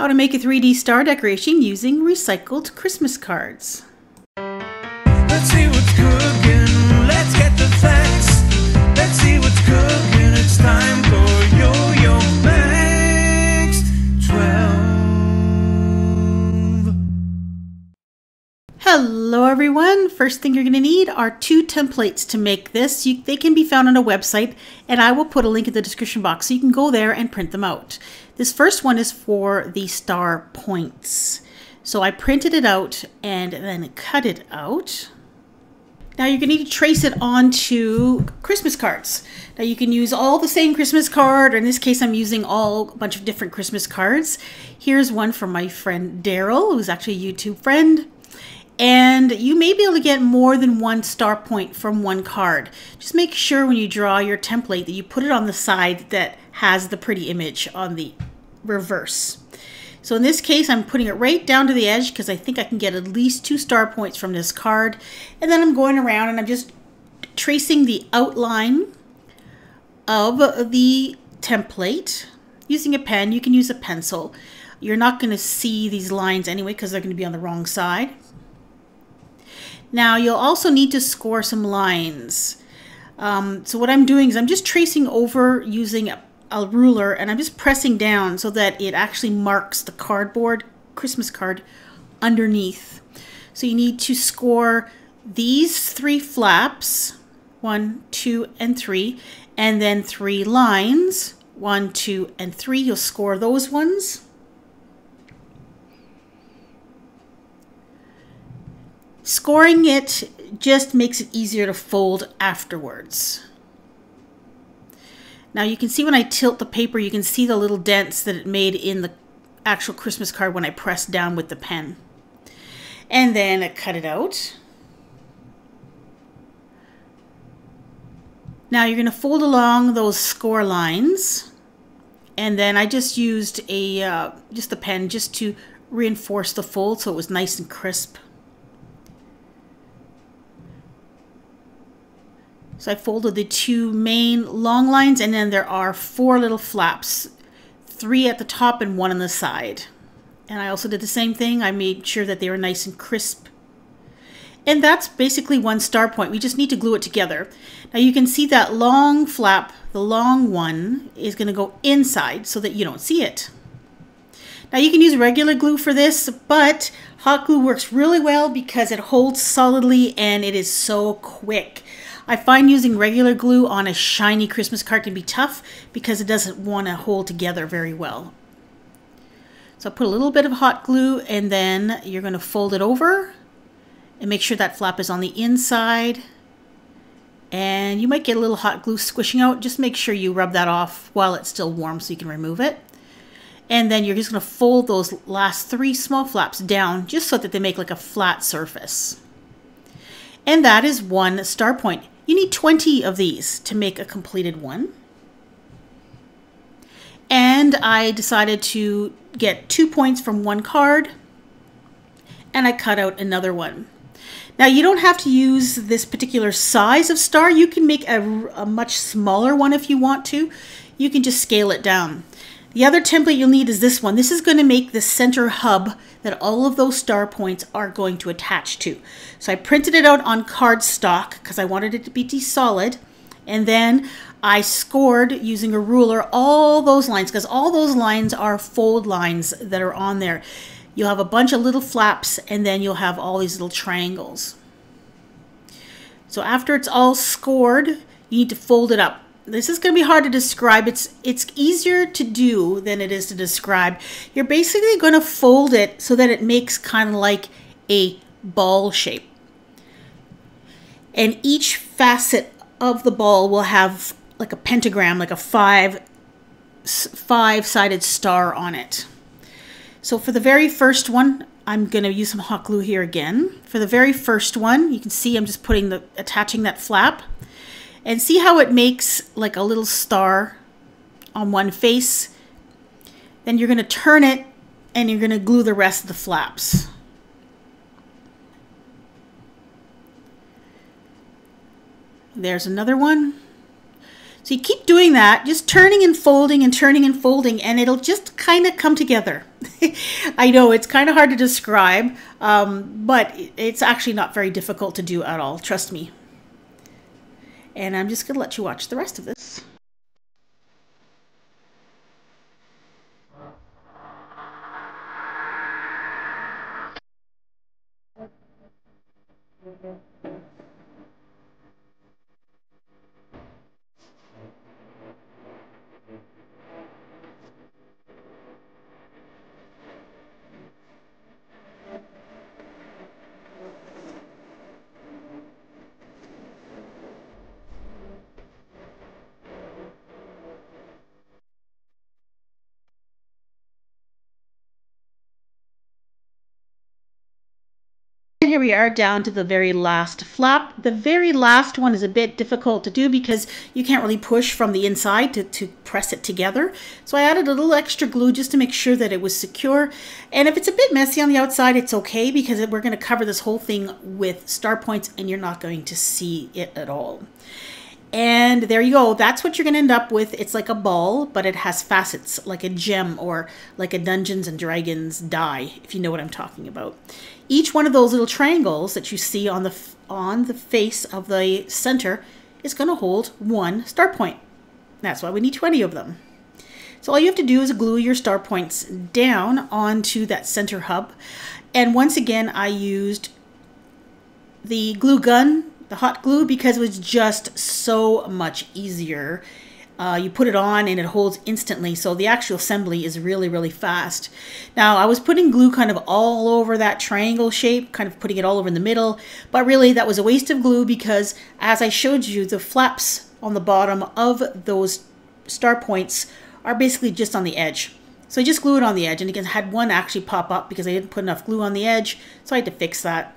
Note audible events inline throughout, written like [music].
How to make a 3D star decoration using recycled Christmas cards. Hello everyone! First thing you're going to need are two templates to make this. You, they can be found on a website and I will put a link in the description box so you can go there and print them out. This first one is for the star points. So I printed it out and then cut it out. Now you're going to need to trace it onto Christmas cards. Now you can use all the same Christmas card, or in this case I'm using all a bunch of different Christmas cards. Here's one from my friend Daryl, who's actually a YouTube friend. You may be able to get more than one star point from one card. Just make sure when you draw your template that you put it on the side that has the pretty image on the reverse. So in this case, I'm putting it right down to the edge because I think I can get at least two star points from this card. And then I'm going around and I'm just tracing the outline of the template using a pen. You can use a pencil. You're not going to see these lines anyway because they're going to be on the wrong side. Now you'll also need to score some lines. Um, so what I'm doing is I'm just tracing over using a a ruler and I'm just pressing down so that it actually marks the cardboard Christmas card underneath. So you need to score these three flaps, one, two, and three, and then three lines, one, two, and three. You'll score those ones. Scoring it just makes it easier to fold afterwards. Now you can see when I tilt the paper, you can see the little dents that it made in the actual Christmas card when I pressed down with the pen. And then I cut it out. Now you're going to fold along those score lines. And then I just used a uh, just a pen just to reinforce the fold so it was nice and crisp. So I folded the two main long lines and then there are four little flaps, three at the top and one on the side. And I also did the same thing. I made sure that they were nice and crisp. And that's basically one star point. We just need to glue it together. Now you can see that long flap, the long one, is going to go inside so that you don't see it. Now you can use regular glue for this, but hot glue works really well because it holds solidly and it is so quick. I find using regular glue on a shiny Christmas card can be tough because it doesn't want to hold together very well. So put a little bit of hot glue and then you're going to fold it over and make sure that flap is on the inside. And you might get a little hot glue squishing out. Just make sure you rub that off while it's still warm so you can remove it. And then you're just going to fold those last three small flaps down just so that they make like a flat surface. And that is one star point. You need 20 of these to make a completed one. And I decided to get two points from one card and I cut out another one. Now you don't have to use this particular size of star. You can make a, a, much smaller one if you want to. You can just scale it down. The other template you'll need is this one. This is going to make the center hub that all of those star points are going to attach to. So I printed it out on cardstock because I wanted it to be solid. And then I scored using a ruler all those lines because all those lines are fold lines that are on there. You'll have a bunch of little flaps and then you'll have all these little triangles. So after it's all scored, you need to fold it up this is going to be hard to describe. It's it's easier to do than it is to describe. You're basically going to fold it so that it makes kind of like a ball shape. And each facet of the ball will have like a pentagram, like a five five-sided star on it. So for the very first one, I'm going to use some hot glue here again. For the very first one, you can see I'm just putting the attaching that flap. And see how it makes like a little star on one face? Then you're going to turn it and you're going to glue the rest of the flaps. There's another one. So you keep doing that, just turning and folding and turning and folding, and it'll just kind of come together. [laughs] I know it's kind of hard to describe, um, but it's actually not very difficult to do at all. Trust me. And I'm just going to let you watch the rest of this. Here we are down to the very last flap. The very last one is a bit difficult to do because you can't really push from the inside to, to press it together. So I added a little extra glue just to make sure that it was secure. And if it's a bit messy on the outside, it's okay because we're going to cover this whole thing with star points and you're not going to see it at all. And there you go. That's what you're going to end up with. It's like a ball, but it has facets like a gem or like a Dungeons and Dragons die, if you know what I'm talking about. Each one of those little triangles that you see on the on the face of the center is going to hold one star point. That's why we need 20 of them. So all you have to do is glue your star points down onto that center hub. And once again, I used the glue gun the hot glue because it was just so much easier. Uh, you put it on and it holds instantly, so the actual assembly is really, really fast. Now, I was putting glue kind of all over that triangle shape, kind of putting it all over in the middle, but really that was a waste of glue because as I showed you, the flaps on the bottom of those star points are basically just on the edge. So I just glue it on the edge, and again, had one actually pop up because I didn't put enough glue on the edge, so I had to fix that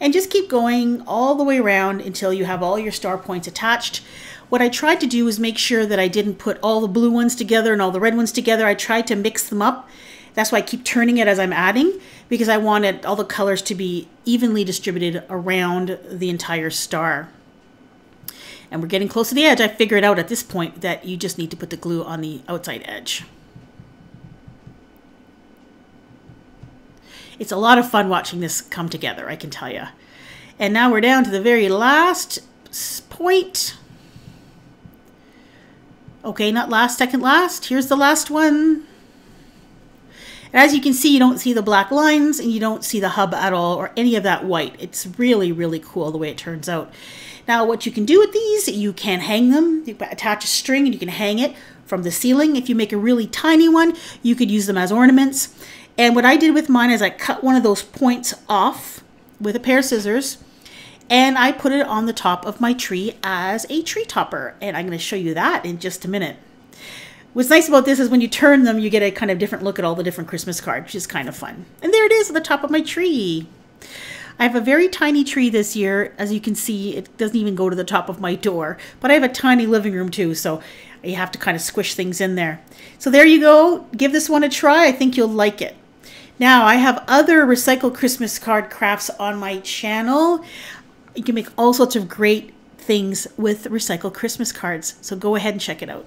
and just keep going all the way around until you have all your star points attached. What I tried to do was make sure that I didn't put all the blue ones together and all the red ones together. I tried to mix them up. That's why I keep turning it as I'm adding because I wanted all the colors to be evenly distributed around the entire star. And we're getting close to the edge. I figured out at this point that you just need to put the glue on the outside edge. It's a lot of fun watching this come together, I can tell you. And now we're down to the very last point. Okay, not last, second last. Here's the last one. And as you can see, you don't see the black lines and you don't see the hub at all or any of that white. It's really, really cool the way it turns out. Now, what you can do with these, you can hang them. You attach a string and you can hang it from the ceiling. If you make a really tiny one, you could use them as ornaments. And what I did with mine is I cut one of those points off with a pair of scissors and I put it on the top of my tree as a tree topper. And I'm going to show you that in just a minute. What's nice about this is when you turn them, you get a kind of different look at all the different Christmas cards, which is kind of fun. And there it is at the top of my tree. I have a very tiny tree this year. As you can see, it doesn't even go to the top of my door. But I have a tiny living room too, so you have to kind of squish things in there. So there you go. Give this one a try. I think you'll like it. Now, I have other recycled Christmas card crafts on my channel. You can make all sorts of great things with recycled Christmas cards. So go ahead and check it out.